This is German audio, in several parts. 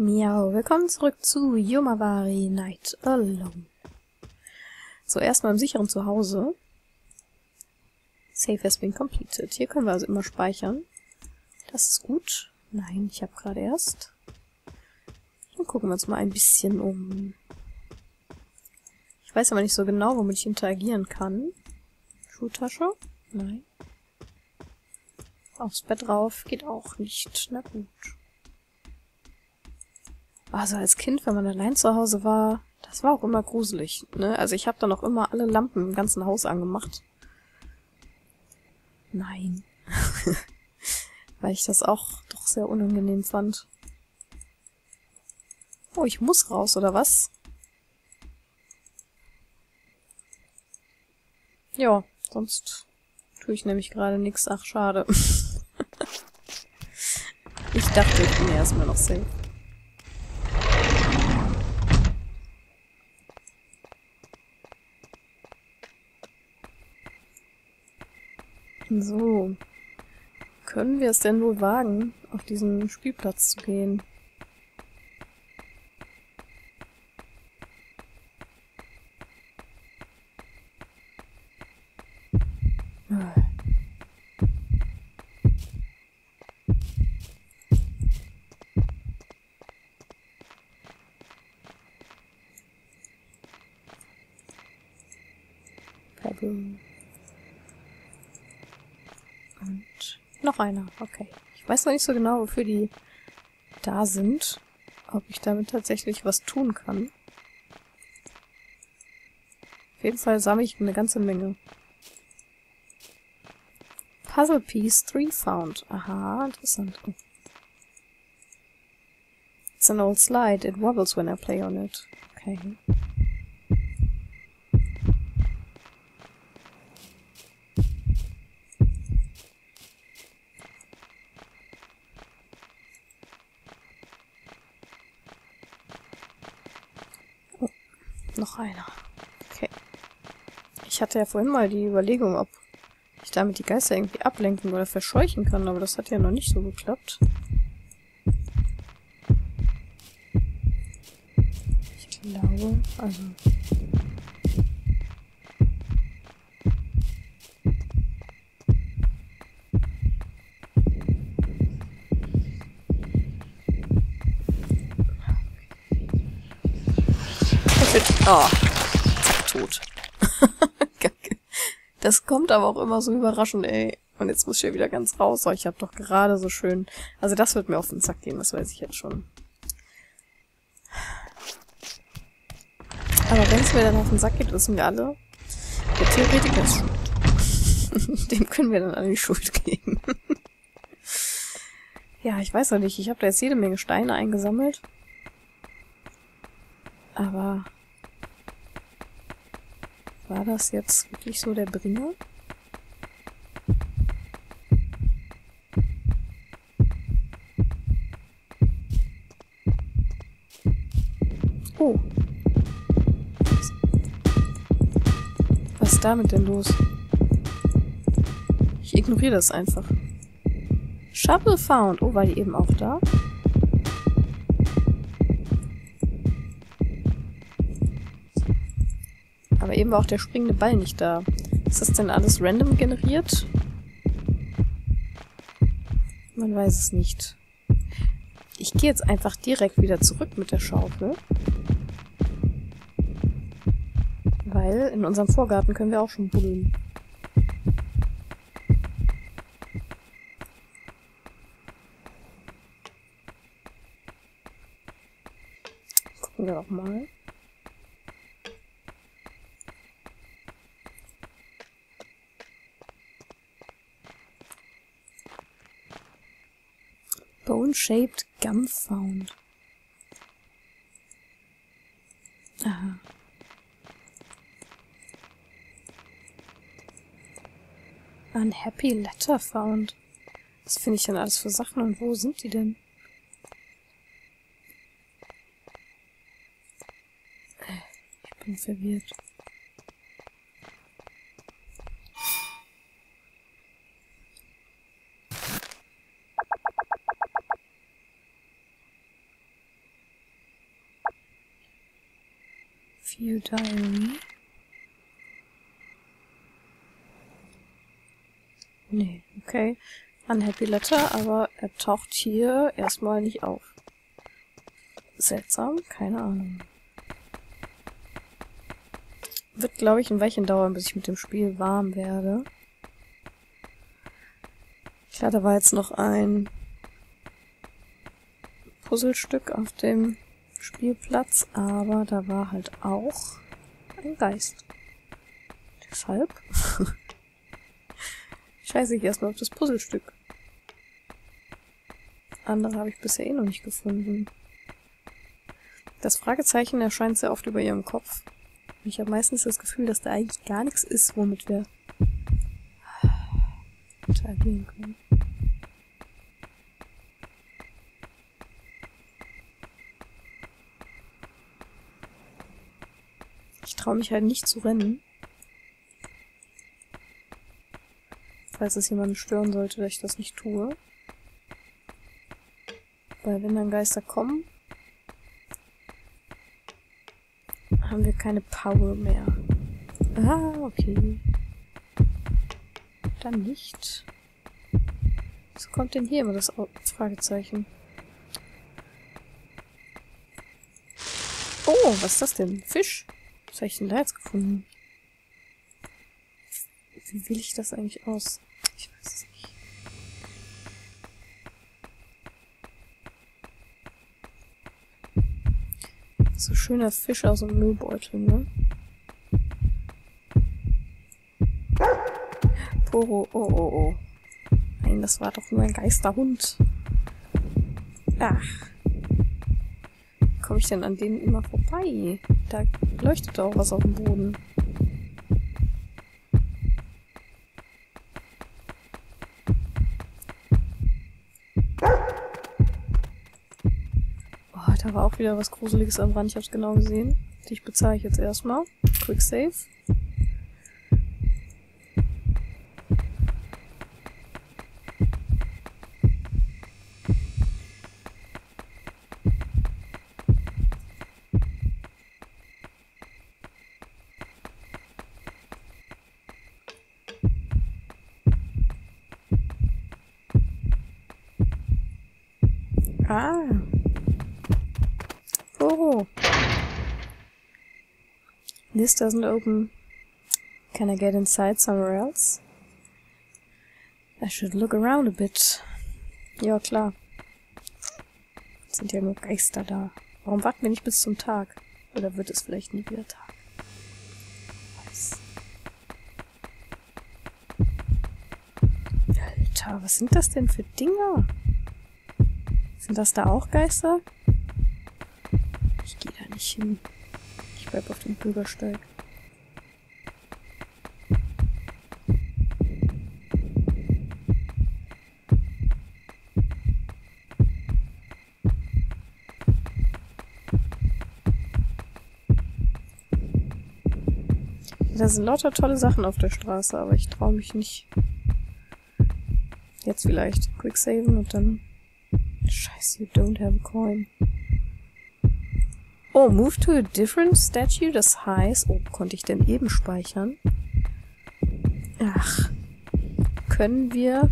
Miau, willkommen zurück zu Yomawari Night Alone. So, erstmal im sicheren Zuhause. Save has been completed. Hier können wir also immer speichern. Das ist gut. Nein, ich habe gerade erst. Dann gucken wir uns mal ein bisschen um. Ich weiß aber nicht so genau, womit ich interagieren kann. Schuhtasche? Nein. Aufs Bett rauf geht auch nicht. Na gut. Also als Kind, wenn man allein zu Hause war, das war auch immer gruselig. Ne? Also ich habe dann auch immer alle Lampen im ganzen Haus angemacht. Nein. Weil ich das auch doch sehr unangenehm fand. Oh, ich muss raus, oder was? Ja, sonst tue ich nämlich gerade nichts. Ach, schade. ich dachte, ich bin erstmal noch safe. So. Können wir es denn wohl wagen, auf diesen Spielplatz zu gehen? Pebble. Und noch einer. Okay. Ich weiß noch nicht so genau, wofür die da sind. Ob ich damit tatsächlich was tun kann. Auf jeden Fall sammle ich eine ganze Menge. Puzzle Piece 3 found. Aha, interessant. Oh. It's an old slide. It wobbles when I play on it. Okay. Noch einer. Okay. Ich hatte ja vorhin mal die Überlegung, ob ich damit die Geister irgendwie ablenken oder verscheuchen kann, aber das hat ja noch nicht so geklappt. Ich glaube, also... Oh, zack, tot. das kommt aber auch immer so überraschend, ey. Und jetzt muss ich ja wieder ganz raus. Oh, ich habe doch gerade so schön... Also das wird mir auf den Sack gehen, das weiß ich jetzt schon. Aber wenn es mir dann auf den Sack geht, wissen wir alle, der Theoretiker ist schuld. Dem können wir dann alle die Schuld geben. ja, ich weiß noch nicht. Ich habe da jetzt jede Menge Steine eingesammelt. Aber war das jetzt wirklich so der Bringer? Oh. Was ist damit denn los? Ich ignoriere das einfach. Shovel found. Oh, war die eben auch da? Aber eben war auch der springende Ball nicht da. Ist das denn alles random generiert? Man weiß es nicht. Ich gehe jetzt einfach direkt wieder zurück mit der Schaufel. Weil in unserem Vorgarten können wir auch schon buddeln. Gucken wir doch mal. Bone-shaped gum found. Aha. Unhappy letter found. Was finde ich denn alles für Sachen und wo sind die denn? Ich bin verwirrt. Diary. Nee, okay. Unhappy Letter, aber er taucht hier erstmal nicht auf. Seltsam, keine Ahnung. Wird, glaube ich, ein Weilchen dauern, bis ich mit dem Spiel warm werde. Klar, da war jetzt noch ein Puzzlestück auf dem Spielplatz, aber da war halt auch ein Geist. Deshalb scheiße ich erstmal auf das Puzzlestück. Andere habe ich bisher eh noch nicht gefunden. Das Fragezeichen erscheint sehr oft über ihrem Kopf. Ich habe meistens das Gefühl, dass da eigentlich gar nichts ist, womit wir interagieren können. Traue mich halt nicht zu rennen. Falls es jemanden stören sollte, dass ich das nicht tue. Weil wenn dann Geister kommen, haben wir keine Power mehr. Ah, okay. Dann nicht. Was kommt denn hier immer das Fragezeichen? Oh, was ist das denn? Fisch? Was habe ich denn da jetzt gefunden? Wie will ich das eigentlich aus? Ich weiß es nicht. So schöner Fisch aus dem Müllbeutel, ne? Poro, oh, oh, oh. Nein, das war doch nur ein Geisterhund. Ach. Wie komme ich denn an denen immer vorbei? Da leuchtet auch was auf dem Boden. Oh, da war auch wieder was Gruseliges am Rand. Ich hab's genau gesehen. Dich bezahle ich jetzt erstmal. Quick Save. Ah. Oh. This doesn't open. Can I get inside somewhere else? I should look around a bit. Ja, klar. Sind ja nur Geister da. Warum warten wir nicht bis zum Tag? Oder wird es vielleicht nie wieder Tag? Alter, was sind das denn für Dinger? Sind das da auch Geister? Ich gehe da nicht hin. Bleib auf dem Bürgersteig. Da sind lauter tolle Sachen auf der Straße, aber ich traue mich nicht. Jetzt vielleicht. Quick saven und dann... Scheiße, you don't have a coin. Oh, move to a different statue das heißt... Oh, konnte ich denn eben speichern? Ach. Können wir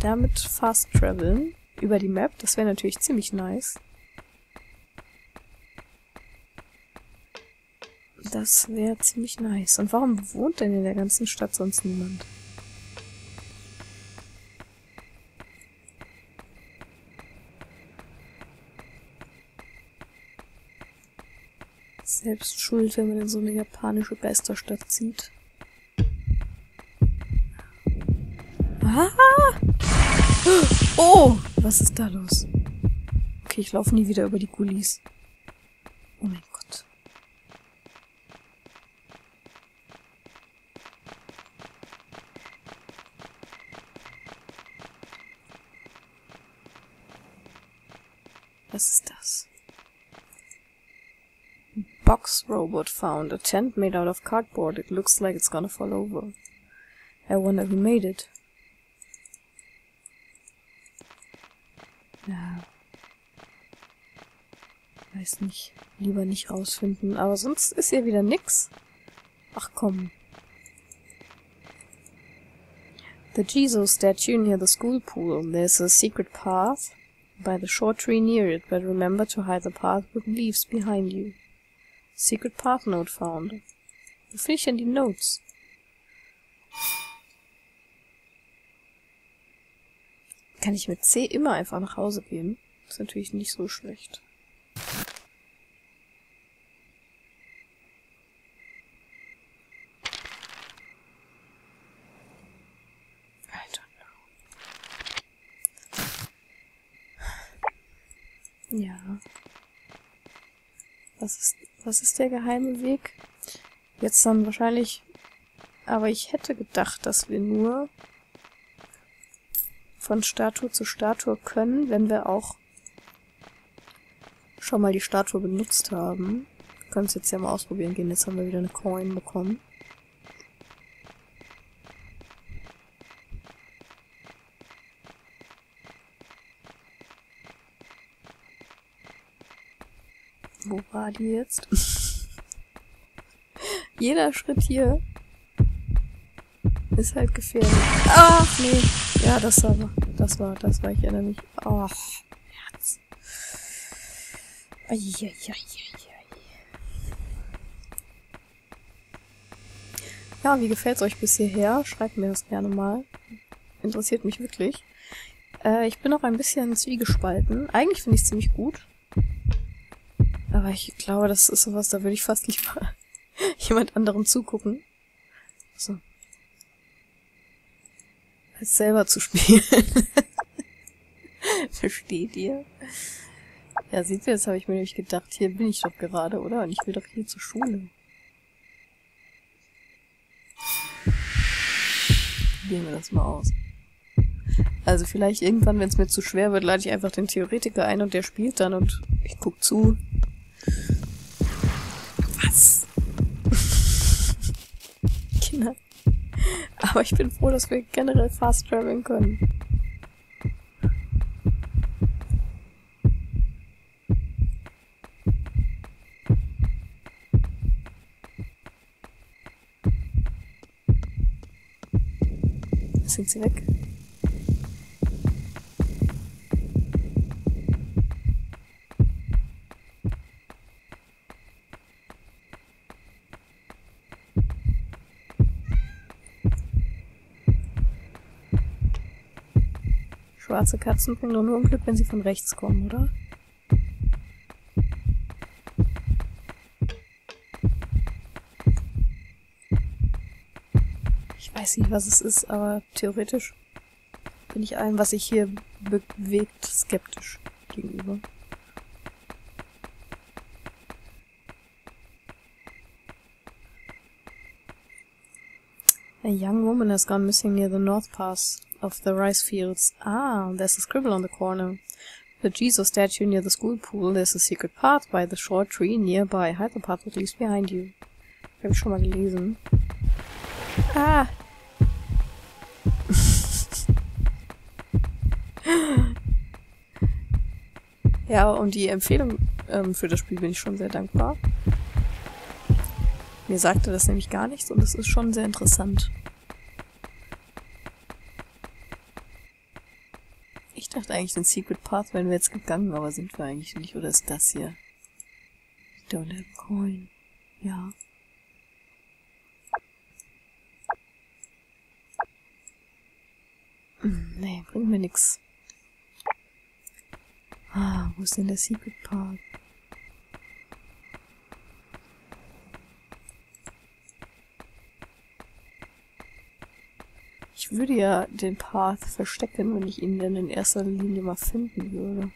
damit fast traveln? Über die Map? Das wäre natürlich ziemlich nice. Das wäre ziemlich nice. Und warum wohnt denn in der ganzen Stadt sonst niemand? Selbst schuld, wenn man in so eine japanische Geisterstadt zieht. Ah! Oh! Was ist da los? Okay, ich laufe nie wieder über die Gullis. Oh mein Gott. Was ist das? Box robot found. A tent made out of cardboard. It looks like it's gonna fall over. I wonder who made it. Ja. Weiß nicht. Lieber nicht rausfinden. Aber sonst ist hier wieder nix. Ach komm. The Jesus statue near the school pool. There's a secret path by the short tree near it, but remember to hide the path with leaves behind you. Secret path note found. Wo finde ich denn die Notes? Kann ich mit C immer einfach nach Hause gehen? ist natürlich nicht so schlecht. Ja. Was ist, was ist der geheime Weg? Jetzt dann wahrscheinlich... Aber ich hätte gedacht, dass wir nur von Statue zu Statue können, wenn wir auch schon mal die Statue benutzt haben. Wir können es jetzt ja mal ausprobieren gehen. Jetzt haben wir wieder eine Coin bekommen. Wo war die jetzt? Jeder Schritt hier ist halt gefährlich. Ach, nee. Ja, das war, das war, das war, ich erinnere mich. Ach, Herz. Eieieiei. Ja, wie gefällt's euch bis hierher? Schreibt mir das gerne mal. Interessiert mich wirklich. Äh, ich bin auch ein bisschen zwiegespalten. Eigentlich finde ich es ziemlich gut. Aber ich glaube, das ist sowas, da würde ich fast mal jemand anderem zugucken. So. Als selber zu spielen. Versteht ihr? Ja, seht ihr, das habe ich mir nämlich gedacht. Hier bin ich doch gerade, oder? Und ich will doch hier zur Schule. Probieren wir das mal aus. Also vielleicht irgendwann, wenn es mir zu schwer wird, lade ich einfach den Theoretiker ein und der spielt dann und ich guck zu. Was? Kinder. Aber ich bin froh, dass wir generell fast traveln können. Sind sie weg? Schwarze Katzen bringen doch nur Unglück, wenn sie von rechts kommen, oder? Ich weiß nicht, was es ist, aber theoretisch bin ich allem, was sich hier bewegt, skeptisch gegenüber. A young woman has gone missing near the North Pass of the rice fields. Ah, there's a scribble on the corner. The Jesus statue near the school pool. There's a secret path by the short tree nearby. Hide the path that leaves behind you. Hab ich schon mal gelesen. Ah! ja, um die Empfehlung ähm, für das Spiel bin ich schon sehr dankbar. Mir sagte das nämlich gar nichts und es ist schon sehr interessant. Dachte eigentlich, den Secret Path wären wir jetzt gegangen, aber sind wir eigentlich nicht. Oder ist das hier? Don't have coin. Ja. Hm, nee, bringt mir nix. Ah, wo ist denn der Secret Path? Ich würde ja den Path verstecken, wenn ich ihn dann in erster Linie mal finden würde.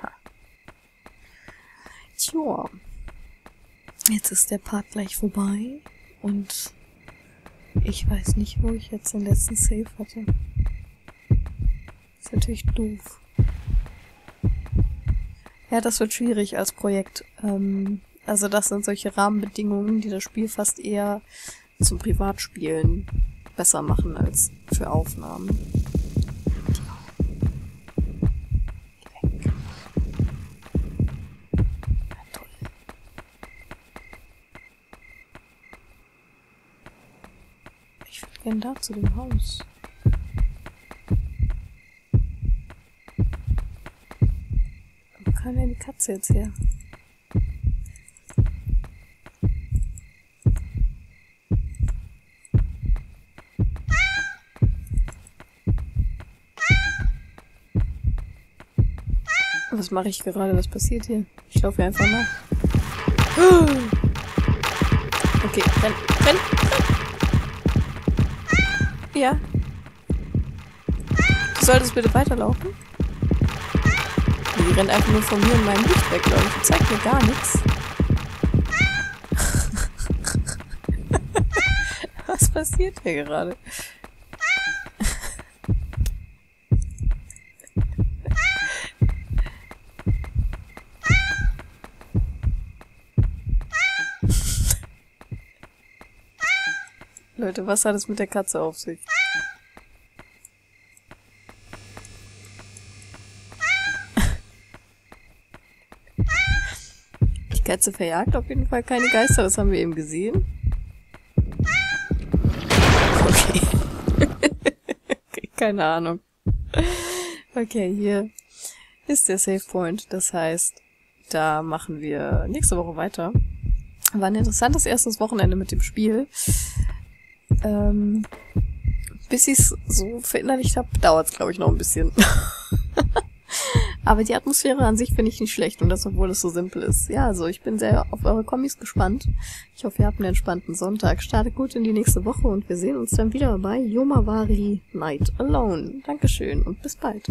Ha. Tja. Jetzt ist der Part gleich vorbei und ich weiß nicht, wo ich jetzt den letzten Save hatte. Ist natürlich doof. Ja, das wird schwierig als Projekt. Ähm, also das sind solche Rahmenbedingungen, die das Spiel fast eher zum Privatspielen besser machen als für Aufnahmen. Ich würde gern da zu dem Haus. Kam denn die Katze jetzt her? Was mache ich gerade? Was passiert hier? Ich laufe hier einfach nach. Okay, renn, renn, renn. Ja. Du solltest bitte weiterlaufen. Die rennt einfach nur von mir und meinem Licht weg, ich. Die zeigt mir gar nichts. Was passiert hier gerade? Leute, was hat es mit der Katze auf sich? Katze verjagt auf jeden Fall keine Geister, das haben wir eben gesehen. Okay. keine Ahnung. Okay, hier ist der Save Point. Das heißt, da machen wir nächste Woche weiter. War ein interessantes erstes Wochenende mit dem Spiel. Ähm, bis ich es so verinnerlicht habe, dauert es, glaube ich, noch ein bisschen. Aber die Atmosphäre an sich finde ich nicht schlecht und das, obwohl es so simpel ist. Ja, also ich bin sehr auf eure Kommis gespannt. Ich hoffe, ihr habt einen entspannten Sonntag. Startet gut in die nächste Woche und wir sehen uns dann wieder bei Yomawari Night Alone. Dankeschön und bis bald.